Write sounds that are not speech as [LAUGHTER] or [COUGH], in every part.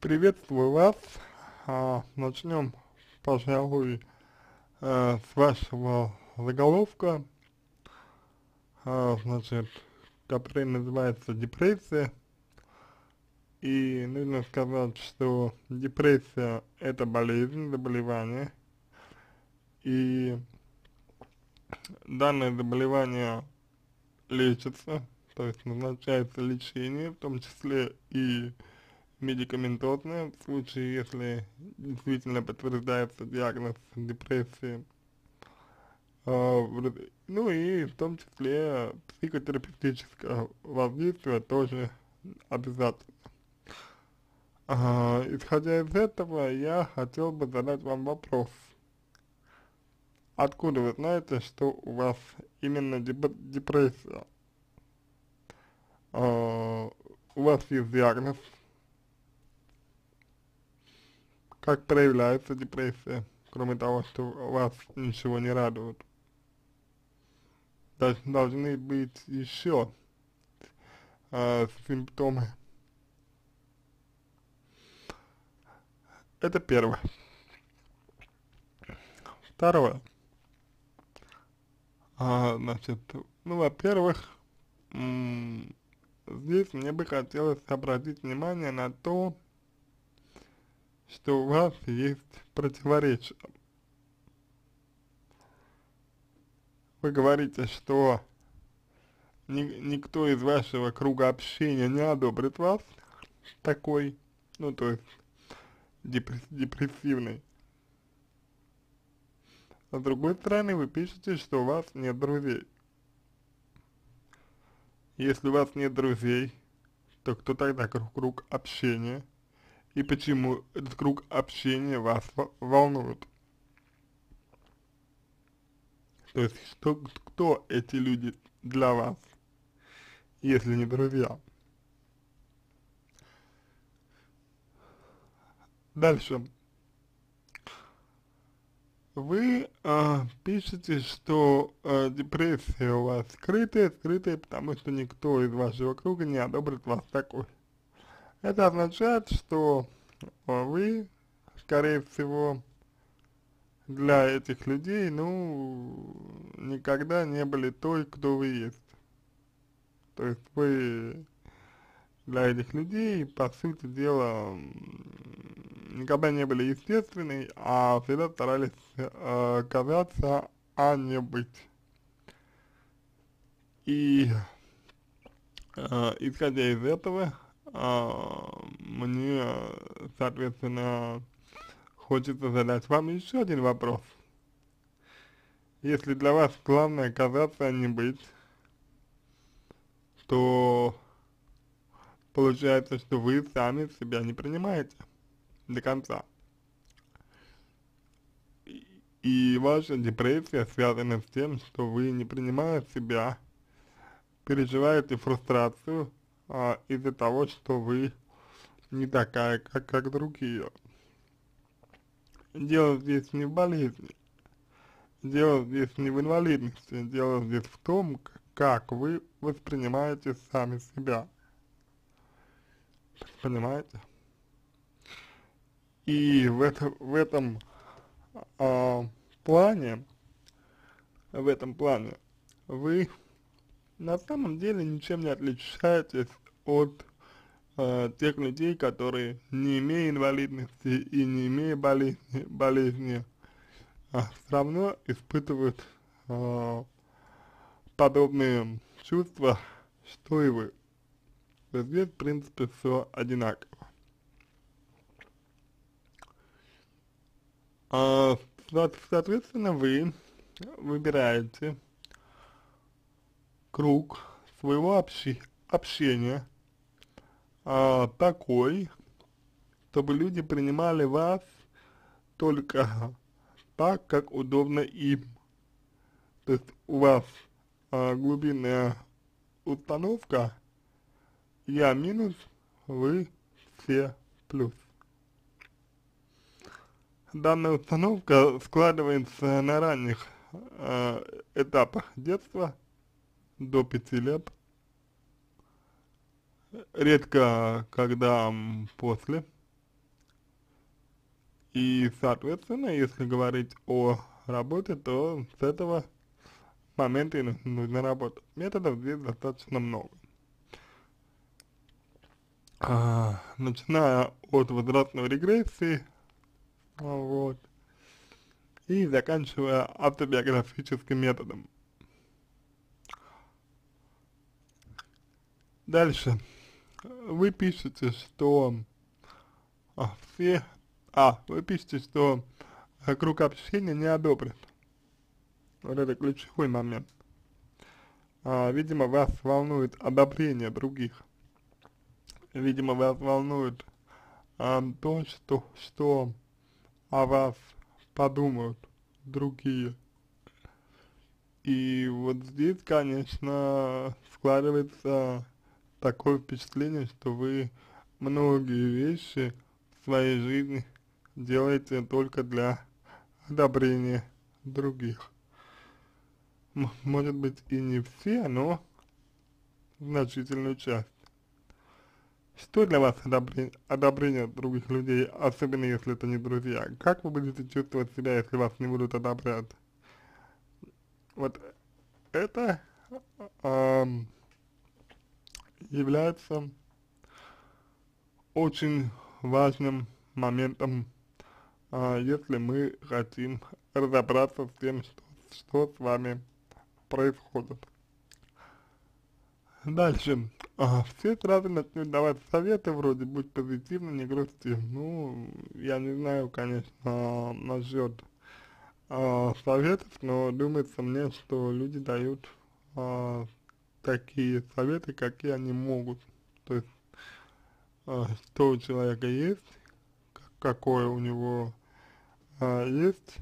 Приветствую вас. А, начнем, пожалуй, э, с вашего заголовка, а, значит, который называется депрессия. И нужно сказать, что депрессия это болезнь, заболевание. И данное заболевание лечится, то есть назначается лечение, в том числе и медикаментозное, в случае, если действительно подтверждается диагноз депрессии. А, ну и в том числе психотерапевтическое воздействие тоже обязательно. А, исходя из этого, я хотел бы задать вам вопрос. Откуда вы знаете, что у вас именно депрессия? А, у вас есть диагноз, как проявляется депрессия, кроме того, что вас ничего не радует. Должны быть еще э, симптомы. Это первое. Второе. А, значит, ну, во-первых, здесь мне бы хотелось обратить внимание на то, что у вас есть противоречие. Вы говорите, что ни, никто из вашего круга общения не одобрит вас такой, ну то есть депресс, депрессивный. А с другой стороны, вы пишете, что у вас нет друзей. Если у вас нет друзей, то кто тогда круг, круг общения? И почему этот круг общения вас волнует. То есть, что, кто эти люди для вас, если не друзья. Дальше. Вы э, пишете, что э, депрессия у вас скрытая, скрытая, потому что никто из вашего круга не одобрит вас такой. Это означает, что вы, скорее всего, для этих людей, ну, никогда не были той, кто вы есть. То есть вы для этих людей, по сути дела, никогда не были естественной, а всегда старались э, казаться, а не быть. И э, исходя из этого, мне, соответственно, хочется задать вам еще один вопрос. Если для вас главное казаться, а не быть, то получается, что вы сами себя не принимаете до конца. И ваша депрессия связана с тем, что вы не принимая себя, переживаете фрустрацию, а, из-за того, что вы не такая, как, как другие. Дело здесь не в болезни, дело здесь не в инвалидности, дело здесь в том, как вы воспринимаете сами себя. Понимаете? И в, это, в этом а, плане, в этом плане вы на самом деле ничем не отличаетесь от э, тех людей, которые не имея инвалидности и не имея болезни, болезни э, все равно испытывают э, подобные чувства, что и вы. Здесь, в принципе, все одинаково. А, соответственно, вы выбираете круг своего общи общения а, такой, чтобы люди принимали вас только [LAUGHS] так, как удобно им. То есть у вас а, глубинная установка я минус, вы все плюс. Данная установка складывается на ранних э, этапах детства до пяти лет, редко когда после, И, соответственно, если говорить о работе, то с этого момента и нужно работать. Методов здесь достаточно много. А, начиная от возвратной регрессии, вот, и заканчивая автобиографическим методом. Дальше. Вы пишете, что а, все... А, вы пишете, что круг общения не одобрит. Вот это ключевой момент. А, видимо, вас волнует одобрение других. Видимо, вас волнует а, то, что, что о вас подумают другие. И вот здесь, конечно, складывается такое впечатление, что вы многие вещи в своей жизни делаете только для одобрения других. М может быть и не все, но значительную часть. Что для вас одобрение, одобрение других людей, особенно если это не друзья? Как вы будете чувствовать себя, если вас не будут одобрять? Вот это эм, является очень важным моментом, а, если мы хотим разобраться с тем, что, что с вами происходит. Дальше. А, все сразу начнут давать советы вроде «будь позитивным, не грусти». Ну, я не знаю, конечно, насчет а, советов, но думается мне, что люди дают а, такие советы, какие они могут. То есть, э, что у человека есть, какое у него э, есть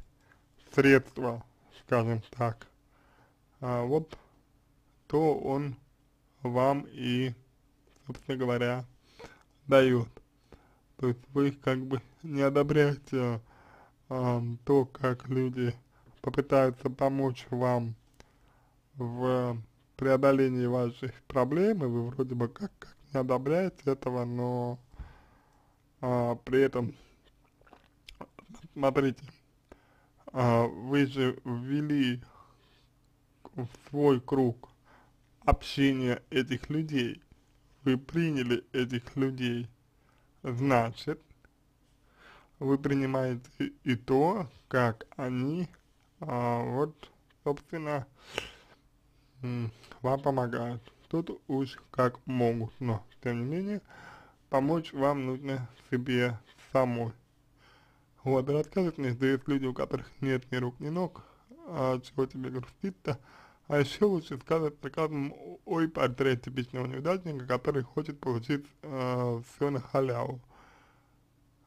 средство, скажем так, а вот то он вам и, собственно говоря, дает. То есть вы как бы не одобряете то, как люди попытаются помочь вам в преодолении ваших проблем, и вы вроде бы как, как не одобряете этого, но а, при этом, смотрите, а, вы же ввели в свой круг общения этих людей, вы приняли этих людей, значит, вы принимаете и то, как они, а, вот, собственно, вам помогают. Тут уж как могут, но тем не менее помочь вам нужно себе самой. Вот, рассказывать мне, что есть люди, у которых нет ни рук, ни ног, а чего тебе грустит-то, а еще лучше сказать, скажем, ой, портрет типичного неудачника, который хочет получить э, все на халяву.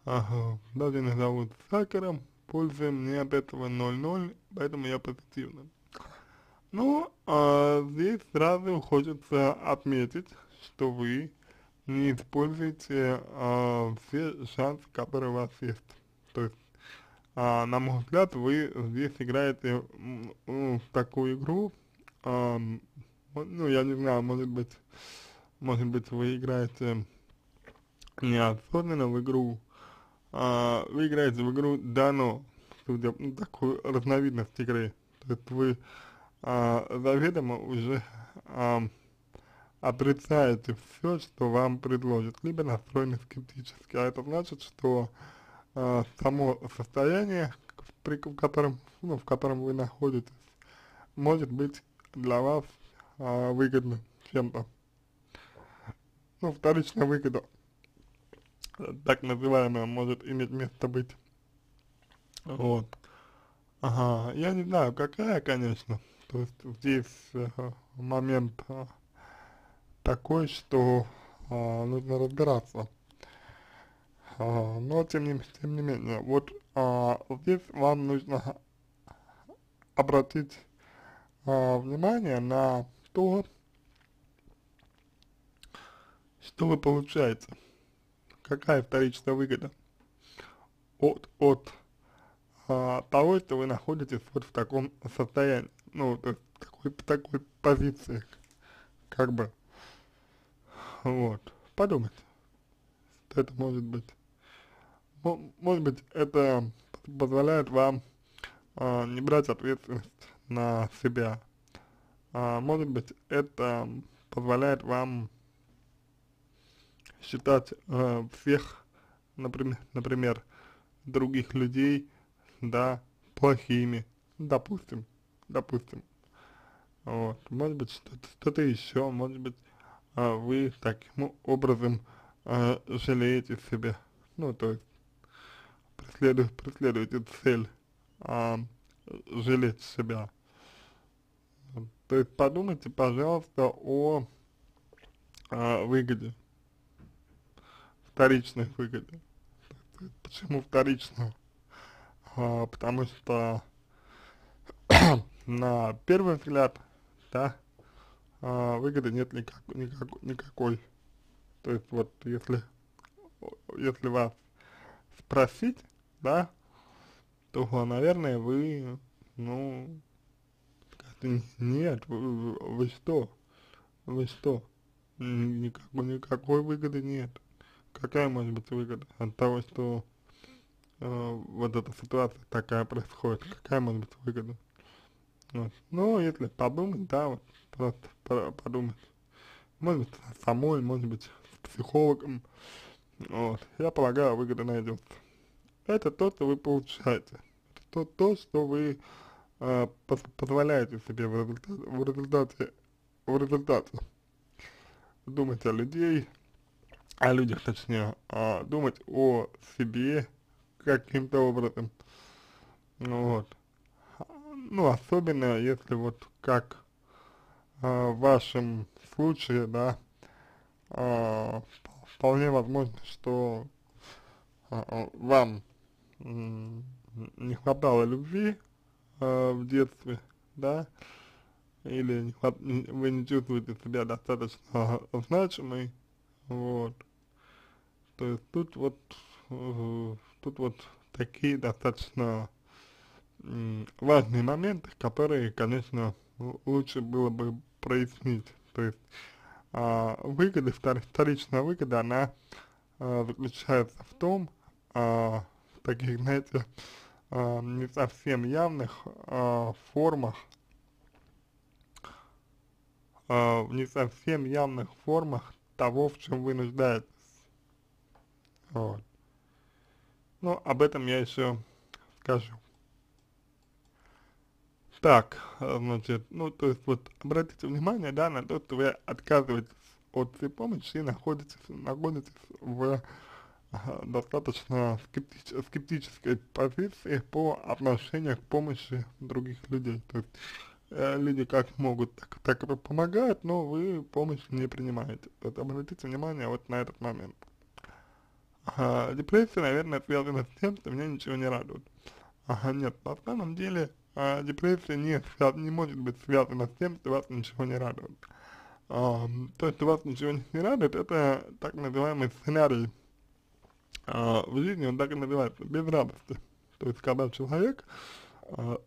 Ага, даже иногда зовут сакером, пользы мне от этого 0-0, поэтому я позитивный. Ну, а здесь сразу хочется отметить, что вы не используете а, все шансы, которые у вас есть. То есть, а, на мой взгляд, вы здесь играете ну, в такую игру, а, ну, я не знаю, может быть, может быть, вы играете неосознанно в игру, а, вы играете в игру дано, судя, ну, такую разновидность игры. То есть вы а, заведомо уже а, отрицаете все, что вам предложат, либо настроены скептически. А это значит, что а, само состояние, при, в, котором, ну, в котором вы находитесь, может быть для вас а, выгодно чем-то. Ну, вторичная выгода, так называемая, может иметь место быть. Вот. Ага, я не знаю, какая, конечно, то есть здесь э, момент э, такой, что э, нужно разбираться. Но тем не, тем не менее, вот здесь вам нужно обратить внимание на то, что вы получаете, какая вторичная выгода от, от а, того, что вы находитесь вот в таком состоянии ну, такой, такой позиции, как бы, вот, подумать, что это может быть. может быть, это позволяет вам э, не брать ответственность на себя. А, может быть, это позволяет вам считать э, всех, например, например, других людей, да, плохими, допустим, допустим. Вот, может быть, что-то что, еще, может быть, э, вы таким образом э, жалеете себя, ну, то есть, преследуете, преследуете цель, э, жалеть себя. То есть подумайте, пожалуйста, о, о выгоде, вторичной выгоде. Почему вторичную? А, потому что на первый взгляд, да, а, выгоды нет никак, никак, никакой. То есть вот если, если вас спросить, да, то, наверное, вы, ну, нет, вы, вы что? Вы что? Никакой, никакой выгоды нет. Какая может быть выгода от того, что э, вот эта ситуация такая происходит? Какая может быть выгода? Вот. Ну, если подумать, да, вот просто подумать. Может быть, самой, может быть, с психологом. Вот. Я полагаю, выгода найдется. Это то, что вы получаете. Это то, то что вы э, позволяете себе в результате, в результате, в результате думать о людей, о людях точнее, а думать о себе каким-то образом, вот, ну, особенно если вот как э, в вашем случае, да, э, вполне возможно, что э, вам не хватало любви, э, в детстве, да, или не хват, вы не чувствуете себя достаточно значимой, вот, то есть тут вот, э, тут вот такие достаточно э, важные моменты, которые, конечно, лучше было бы прояснить, то есть э, выгода, вторичная выгода, она э, заключается в том, э, в таких, знаете, э, не совсем явных э, формах, э, в не совсем явных формах того, в чем вы нуждаетесь. Вот. Ну, об этом я еще скажу. Так, значит, ну, то есть, вот, обратите внимание, да, на то, что вы отказываетесь от всей помощи и находитесь, находитесь в достаточно скептич скептической позиции по отношению к помощи других людей. То есть э, люди как могут, так, так и помогают, но вы помощь не принимаете. Вот обратите внимание вот на этот момент. А, депрессия, наверное, связана с тем, что меня ничего не радует. Ага, нет, на самом деле а, депрессия не, не может быть связана с тем, что вас ничего не радует. А, то, что вас ничего не радует, это так называемый сценарий а, в жизни он так и называется, без радости. То есть, когда человек а,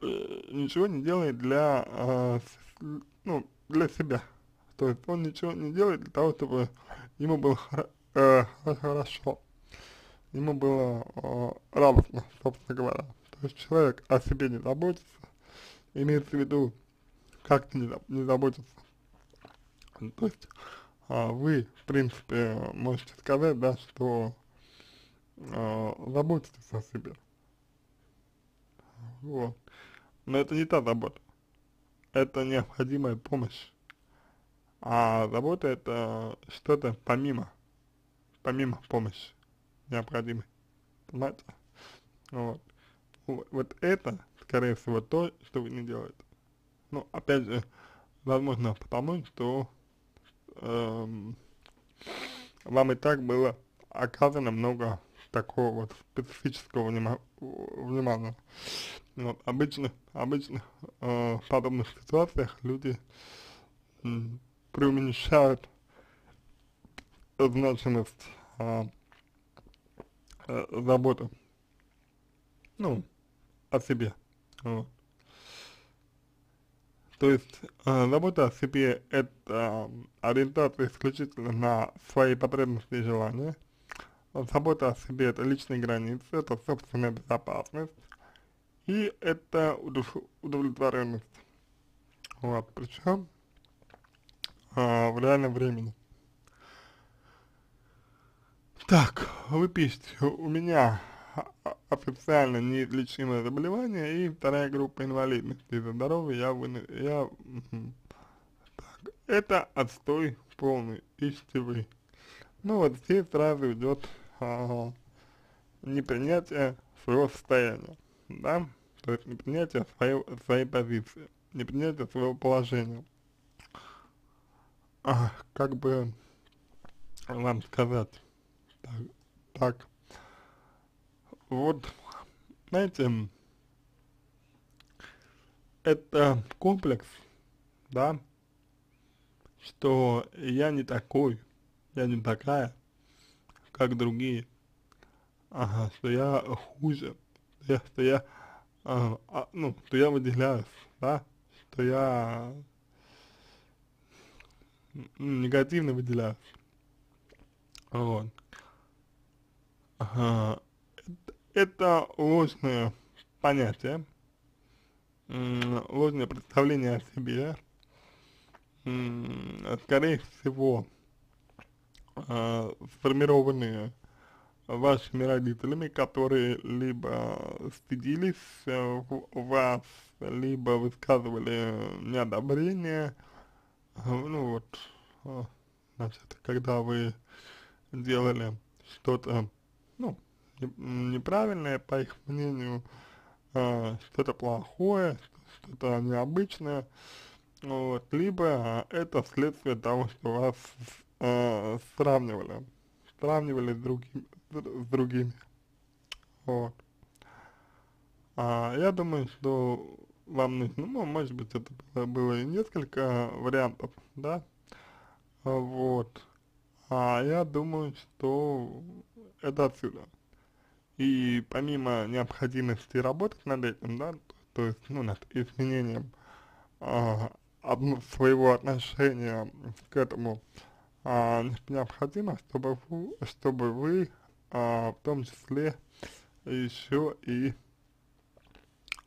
э, ничего не делает для, а, с, ну, для себя. То есть, он ничего не делает для того, чтобы ему было э, хорошо. Ему было э, радостно, собственно говоря. То есть, человек о себе не заботится, имеется в виду, как не, не заботиться. То есть, а, вы, в принципе, можете сказать, да, что э, заботитесь о себе. Вот. Но это не та забота. Это необходимая помощь. А забота это что-то помимо, помимо помощи необходимой. Понимаете? Вот. Вот это, скорее всего, то, что вы не делаете. Ну, опять же, возможно, потому что эм, вам и так было оказано много такого вот специфического внима внимания. Вот, обычно, обычно э, в подобных ситуациях люди э, преуменьшают значимость э, э, заботы, ну, о себе, вот. То есть э, забота о себе это э, ориентация исключительно на свои потребности и желания, забота о себе, это личные границы, это собственная безопасность, и это удовлетворенность. Вот, причем а, в реальном времени. Так, вы пишете, у меня официально неизлечимое заболевание и вторая группа инвалидности из-за здоровья я, вы, я так, это отстой полный, пишите вы. Ну вот здесь сразу идет а, непринятие своего состояния, да, то есть непринятие своей, своей позиции, непринятие своего положения. А, как бы вам сказать, так, так. Вот, знаете, это комплекс, да, что я не такой, я не такая, как другие, ага, что я хуже, что я, а, а, ну, что я выделяюсь, да, что я негативно выделяюсь, вот. Ага. Это ложное понятие, ложное представление о себе, скорее всего, э, сформированные вашими родителями, которые либо стыдились э, вас, либо высказывали неодобрение, ну вот, э, значит, когда вы делали что-то, ну, неправильное, по их мнению, э, что-то плохое, что-то необычное, вот, либо это следствие того, что вас э, сравнивали, сравнивали с, другим, с другими, вот. А, я думаю, что вам нужно, ну, может быть, это было, было несколько вариантов, да, вот, а я думаю, что это отсюда. И помимо необходимости работать над этим, да, то, есть, ну, над изменением а, своего отношения к этому, а, необходимо, чтобы вы, чтобы вы а, в том числе еще и,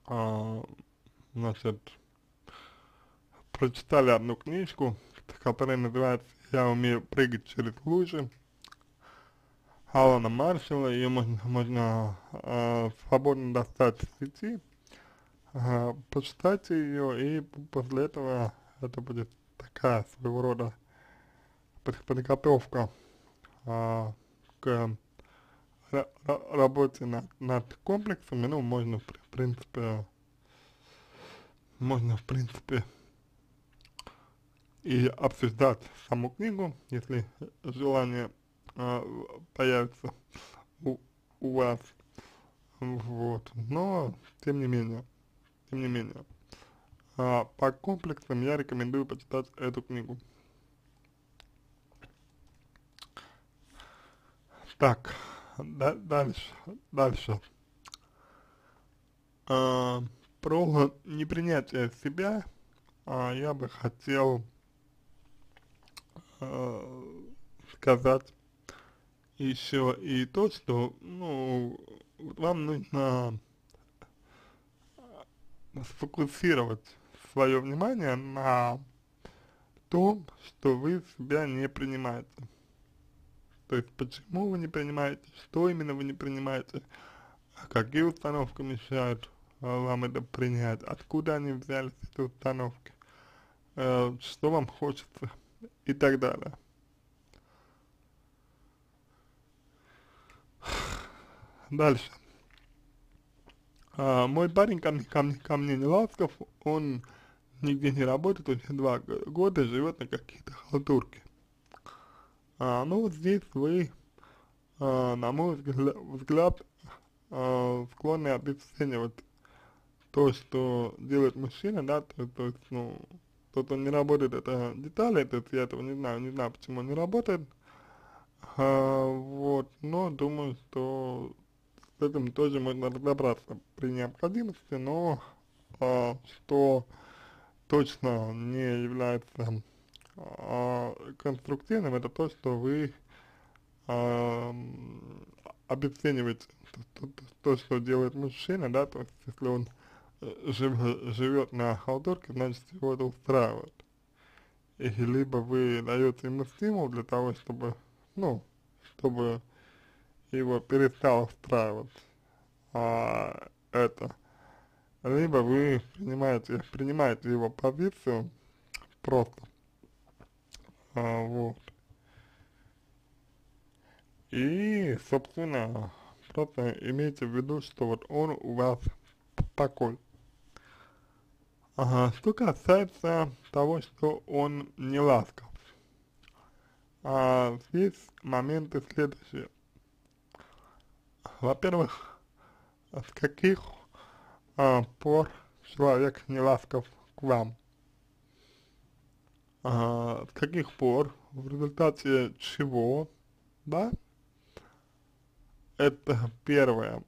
а, значит, прочитали одну книжку, которая называется «Я умею прыгать через лужи», Алана Маршалла, ее можно, можно э, свободно достать в сети, э, почитайте ее, и после этого это будет такая своего рода подготовка э, к работе над, над комплексами, ну, можно, в принципе, можно, в принципе, и обсуждать саму книгу, если желание э, появится у, у вас, вот, но, тем не менее, тем не менее, э, по комплексам я рекомендую почитать эту книгу. Так, да, дальше, дальше. А, про непринятие себя а, я бы хотел а, сказать еще и то, что, ну, вам нужно сфокусировать свое внимание на том, что вы себя не принимаете. То есть, почему вы не принимаете, что именно вы не принимаете, а какие установки мешают а, вам это принять, откуда они взялись, эти установки, э, что вам хочется и так далее. Дальше. А, мой парень ко ко, ко мне не ласков, он нигде не работает, уже два года живет на какие-то халтурки. А, ну вот здесь вы, а, на мой взгляд, а, склонны обесценивать то, что делает мужчина, да, то, то есть, ну, тот, он не работает, это детали, то есть я этого не знаю, не знаю, почему он не работает, а, вот, но думаю, что с этим тоже можно разобраться при необходимости, но а, что точно не является а, конструктивным, это то, что вы обесценивать то, то, то, что делает мужчина, да, то есть если он э, жив, живет на халтурке, значит его это устраивает. И либо вы даете ему стимул для того, чтобы, ну, чтобы его перестало устраивать а, это, либо вы принимаете, принимаете его позицию просто, а, вот. И, собственно, просто имейте в виду, что вот он у вас такой. Ага, что касается того, что он не ласков, а, здесь моменты следующие. Во-первых, с каких а, пор человек не ласков к вам? А, с каких пор, в результате чего, да? Это первое.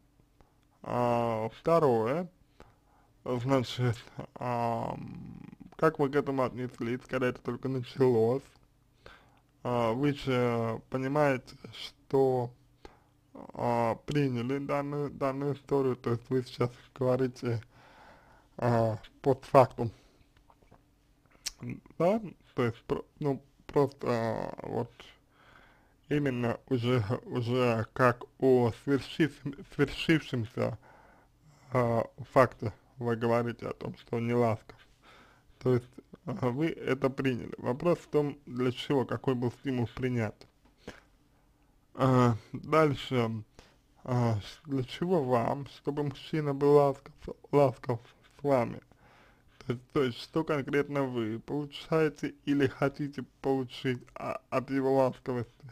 А, второе, значит, а, как вы к этому отнеслись, когда это только началось? А, вы же понимаете, что а, приняли данную, данную историю, то есть вы сейчас говорите а, под фактом, да, то есть, ну, просто а, вот именно уже, уже как о свершив, свершившемся а, факте вы говорите о том, что не ласков. То есть а, вы это приняли. Вопрос в том, для чего, какой был стимул принят. А, дальше, а, для чего вам, чтобы мужчина был ласков, ласков с вами? То то есть, что конкретно вы получаете или хотите получить а, от его ласковости?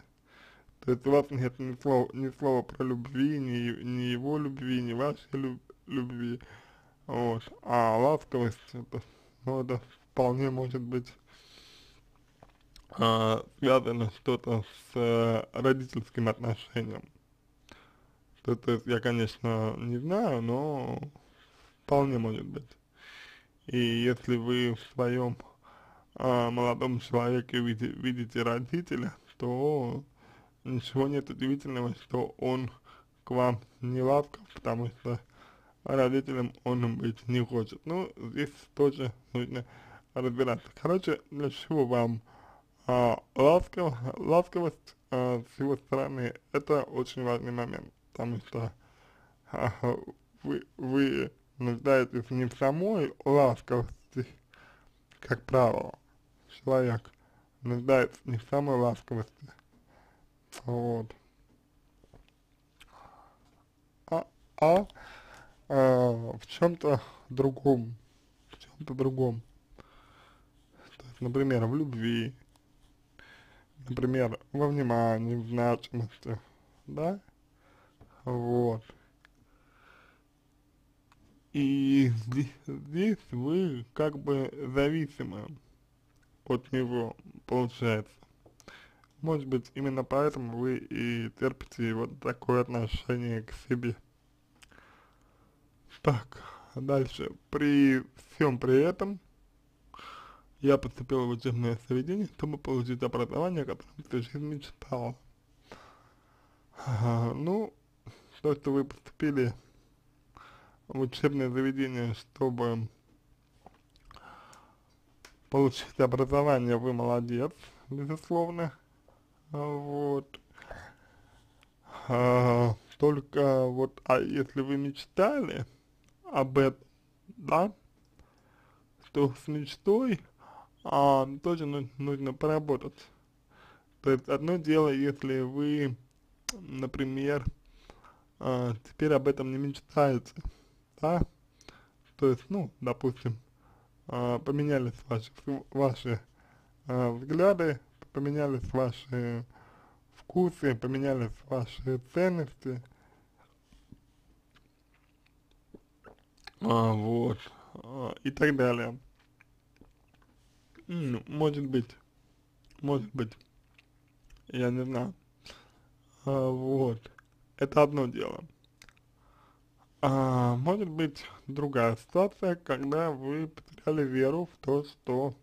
То есть у вас нет ни слова, ни слова про любви, ни, ни его любви, ни вашей люб, любви, вот, а ласковость, это, ну, это вполне может быть а, связано что-то с а, родительским отношением. То, то есть я, конечно, не знаю, но вполне может быть. И если вы в своем а, молодом человеке видите, видите родителя, то ничего нет удивительного, что он к вам не ласков, потому что родителям он быть не хочет. Ну, здесь тоже нужно разбираться. Короче, для чего вам а, ласков, ласковость а, с его стороны, это очень важный момент, потому что а, вы, вы нуждаетесь не в самой ласковости, как правило, человек нуждается не в самой ласковости, вот. А, а, а в чем-то другом, в чем-то другом. То есть, например, в любви, например, во внимании, в значимости, да, вот. И здесь, здесь вы как бы зависимы от него, получается. Может быть, именно поэтому вы и терпите вот такое отношение к себе. Так, дальше. При всем при этом я поступил в учебное заведение, чтобы получить образование, которое всю жизнь мечтал. Ага, ну, то, что вы поступили в учебное заведение, чтобы получить образование, вы молодец, безусловно вот. А, только вот, а если вы мечтали об этом, да, то с мечтой а, тоже ну, нужно поработать. То есть одно дело, если вы, например, а, теперь об этом не мечтаете, да, то есть, ну, допустим, а, поменялись ваши, ваши а, взгляды поменялись ваши вкусы, поменялись ваши ценности. А, вот. А, и так далее. Ну, может быть. Может быть. Я не знаю. А, вот. Это одно дело. А, может быть другая ситуация, когда вы потеряли веру в то, что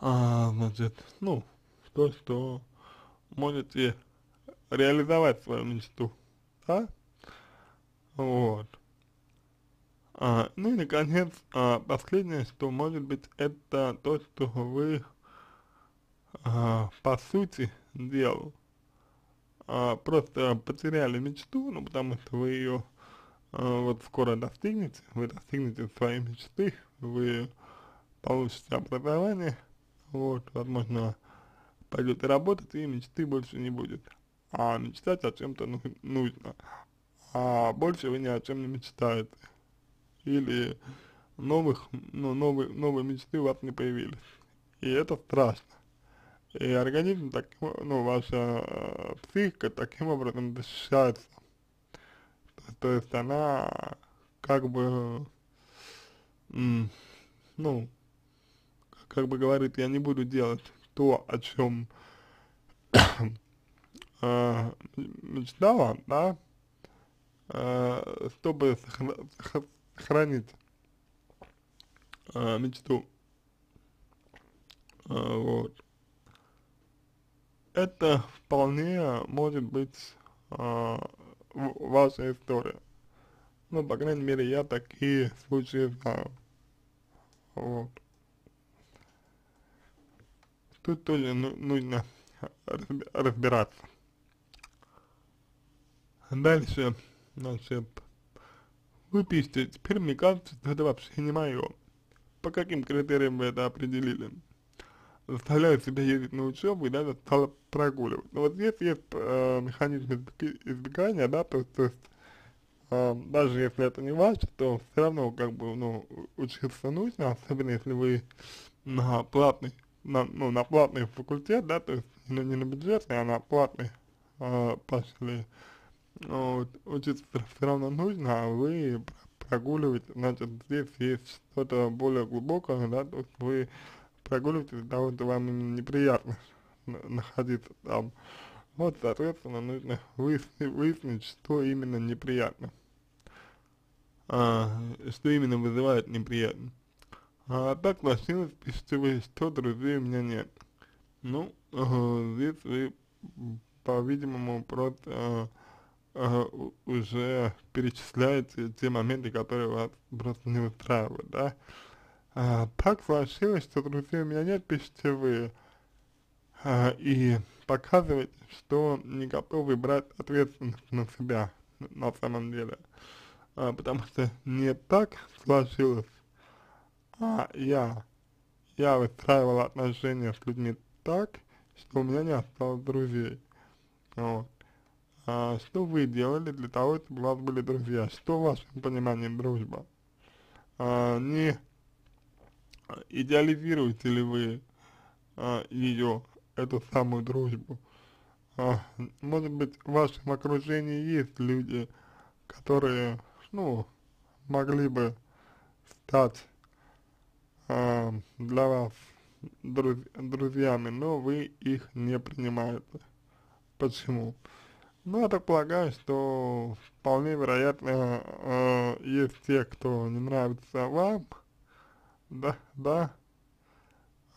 а, значит, ну, то, что можете реализовать свою мечту, да, вот. А, ну и наконец, а, последнее, что может быть, это то, что вы, а, по сути дела, а, просто потеряли мечту, ну потому что вы ее а, вот скоро достигнете, вы достигнете своей мечты, вы получите образование, вот, возможно, пойдете работать и мечты больше не будет. А мечтать о чем-то ну, нужно, а больше вы ни о чем не мечтаете. Или новых, ну, новые, новые мечты у вас не появились. И это страшно. И организм, так, ну, ваша э, психика таким образом защищается. То, есть она как бы, ну, как бы говорит, я не буду делать то, о чем [COUGHS] э, мечтала, да, э, чтобы сохранить э, мечту. Э, вот. Это вполне может быть э, ваша история. Ну, по крайней мере, я такие случаи знаю. Вот. Тут тоже ну, нужно разбираться. Дальше, значит, вы пишете, теперь мне кажется, что это вообще не мое. По каким критериям вы это определили? Заставляю себя ездить на учебу и даже стала прогуливать. Но вот здесь есть э, механизм избегания, да, то, то есть э, даже если это не ваше, то все равно как бы, ну, учиться нужно, особенно если вы на платный, на, ну, на платный факультет, да, то есть ну, не на бюджетный, а на платный э, пошли вот, учиться все равно нужно, а вы прогуливаете, значит, здесь есть что-то более глубокое, да, то есть вы прогуливаете того, что вам неприятно находиться там. Вот, соответственно, нужно выяснить, что именно неприятно, а, что именно вызывает неприятно. А так сложилось, пишите вы, что друзей у меня нет. Ну, э, здесь вы, по-видимому, просто э, уже перечисляете те моменты, которые вас просто не устраивают, да. А, так сложилось, что друзей у меня нет, пишите вы, а, и показываете, что не готовы брать ответственность на себя на самом деле. А, потому что не так сложилось, а я, я выстраивал отношения с людьми так, что у меня не осталось друзей. Вот а, что вы делали для того, чтобы у вас были друзья? Что в вашем понимании дружба? А, не идеализируете ли вы а, ее, эту самую дружбу? А, может быть, в вашем окружении есть люди, которые, ну, могли бы стать а, для вас друз друзьями, но вы их не принимаете. Почему? Ну, я так полагаю, что вполне вероятно э, есть те, кто не нравится вам, да, да,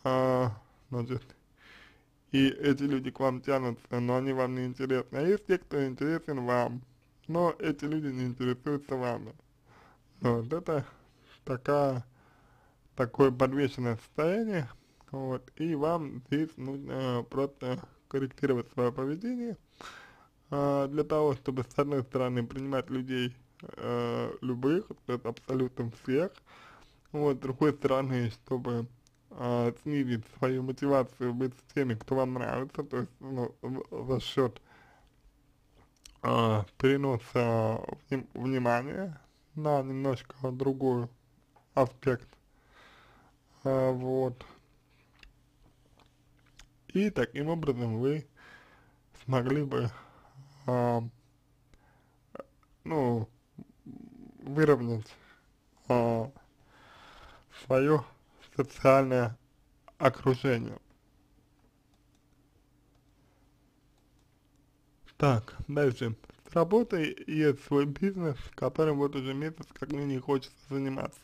а, значит, и эти люди к вам тянутся, но они вам не интересны. А есть те, кто интересен вам, но эти люди не интересуются вами. Вот это такая, такое подвешенное состояние, вот, и вам здесь нужно просто корректировать свое поведение, а, для того, чтобы с одной стороны принимать людей э, любых, это абсолютно всех, вот, с другой стороны, чтобы э, снизить свою мотивацию быть с теми, кто вам нравится, то есть ну, за счет э, переноса вним внимания на немножко другой аспект, э, вот, и таким образом вы смогли бы а, ну, выровнять а, свое социальное окружение. Так, дальше. С работой есть свой бизнес, которым вот уже месяц как мне не хочется заниматься.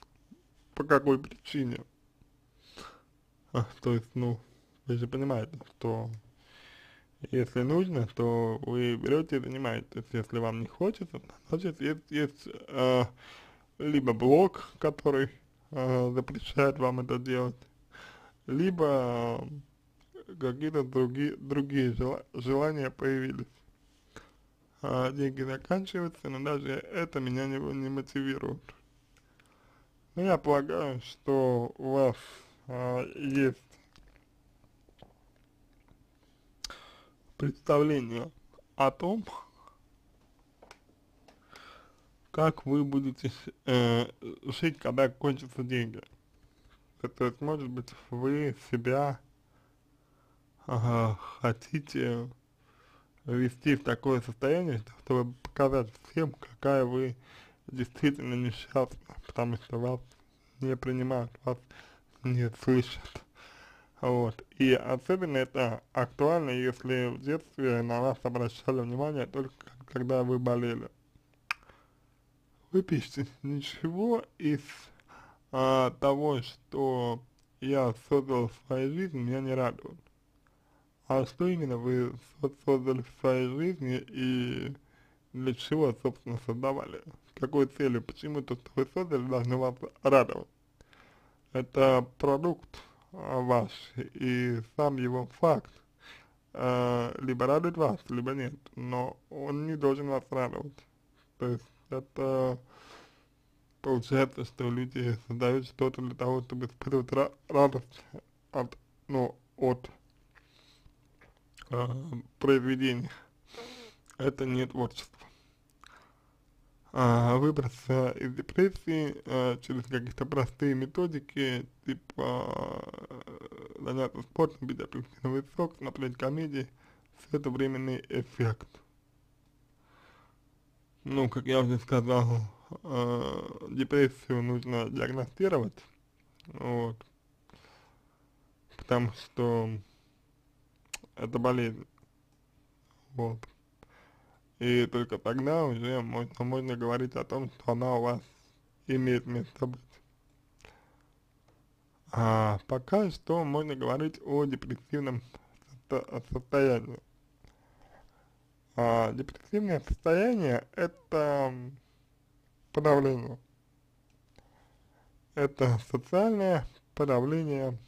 По какой причине? А, то есть, ну, вы же понимаете, что Если нужно, то вы берете и занимаетесь. Если вам не хочется, значит есть, есть э, либо блок, который э, запрещает вам это делать, либо э, какие-то другие, другие жела, желания появились. А деньги заканчиваются, но даже это меня не, не мотивирует. Но я полагаю, что у вас а, есть представление о том, как вы будете э, жить, когда кончатся деньги. То есть, может быть, вы себя э, хотите ввести в такое состояние, чтобы показать всем, какая вы действительно несчастна, потому что вас не принимают, вас не слышат. Вот. И особенно это актуально, если в детстве на вас обращали внимание только когда вы болели. Вы пишете, ничего из а, того, что я создал в своей жизни, меня не радует. А что именно вы создали в своей жизни и для чего, собственно, создавали? С какой целью? Почему то, что вы создали, должно вас радовать? Это продукт ваш, и сам его факт э, либо радует вас, либо нет, но он не должен вас радовать. То есть это получается, что люди создают что-то для того, чтобы испытывать радость от, ну, от э, произведения. Это не творчество. Выбраться из депрессии а, через какие-то простые методики, типа э, заняться спортом, пить апельсиновый сок, смотреть комедии, все это временный эффект. Ну, как я уже сказал, э, депрессию нужно диагностировать, вот, потому что это болезнь, вот. И только тогда уже можно, можно говорить о том, что она у вас имеет место быть. А пока что можно говорить о депрессивном состоянии. А, депрессивное состояние – это подавление. Это социальное подавление,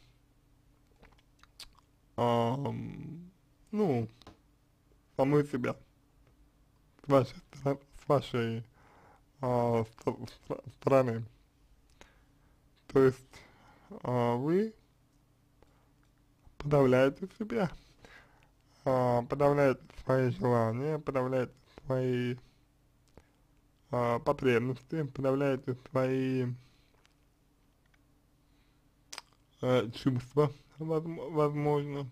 а, ну, самой себя вашей, с вашей а, стороны. То есть а, вы подавляете себя, а, подавляете свои желания, подавляете свои а, потребности, подавляете свои а, чувства, возможно,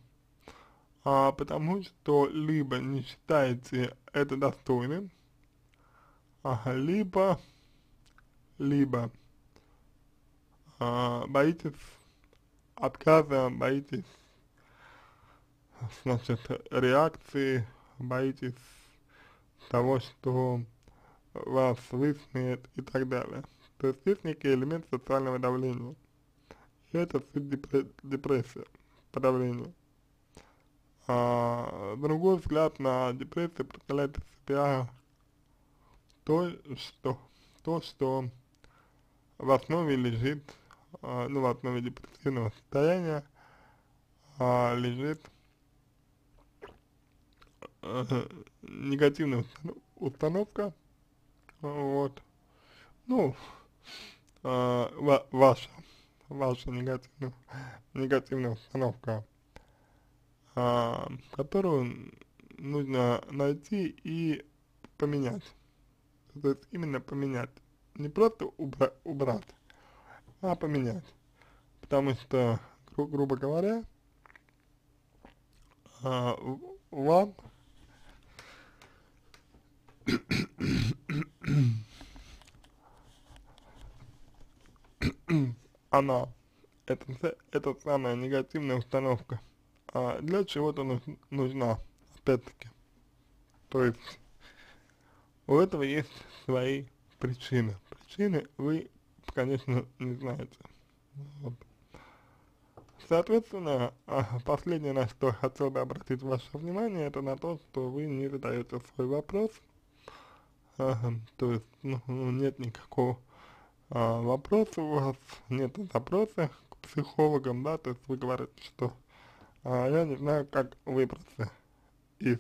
а, потому что либо не считаете это достойным, а, либо, либо а, боитесь отказа, боитесь, значит, реакции, боитесь того, что вас высмеет и так далее. То есть есть некий элемент социального давления. И это суть депрессия, подавление. А, другой взгляд на депрессию представляет из себя то, что, то, что в основе лежит, а, ну, в основе депрессивного состояния а, лежит а, негативная установка, вот, ну, а, ва ваша, ваша негативная, негативная установка а, которую нужно найти и поменять. То есть именно поменять. Не просто убра убрать, а поменять. Потому что, гру грубо говоря, а, вам [COUGHS] она, это, это самая негативная установка, а для чего-то нуж, нужна, опять-таки. То есть у этого есть свои причины. Причины вы, конечно, не знаете. Вот. соответственно, а, последнее, на что хотел бы обратить ваше внимание, это на то, что вы не задаете свой вопрос, то есть, ну, нет никакого а, вопроса у вас, нет запроса к психологам, да, то есть вы говорите, что а, я не знаю, как выбраться из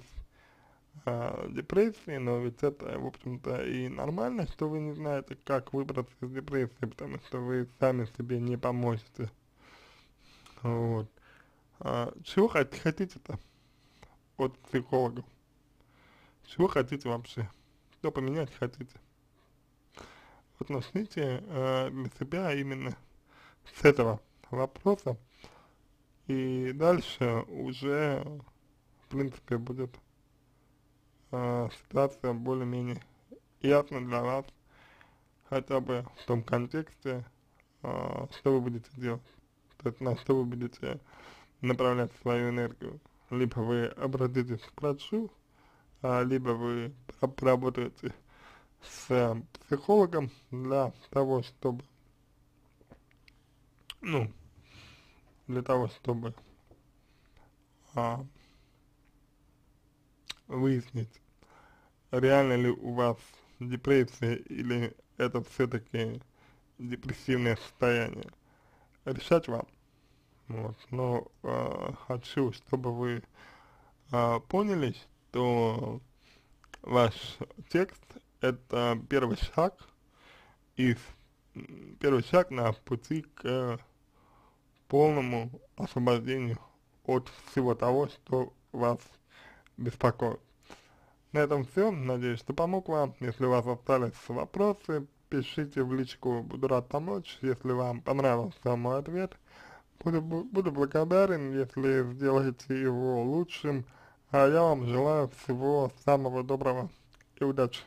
а, депрессии, но ведь это, в общем-то, и нормально, что вы не знаете, как выбраться из депрессии, потому что вы сами себе не поможете. Вот. А, чего хотите-то от психологов? Чего хотите вообще? Что поменять хотите? Вот начните э, для себя именно с этого вопроса, и дальше уже, в принципе, будет э, ситуация более-менее ясна для вас, хотя бы в том контексте, э, что вы будете делать, то есть на что вы будете направлять свою энергию. Либо вы обратитесь к врачу, а, либо вы поработаете с психологом для того, чтобы, ну, для того, чтобы а, выяснить, реально ли у вас депрессия или это все-таки депрессивное состояние. Решать вам. Вот. Но э, хочу, чтобы вы э, поняли, что ваш текст это первый шаг из первый шаг на пути к полному освобождению от всего того, что вас беспокоит. На этом все. Надеюсь, что помог вам. Если у вас остались вопросы, пишите в личку, буду рад помочь. Если вам понравился мой ответ, буду, буду благодарен, если сделаете его лучшим. А я вам желаю всего самого доброго и удачи.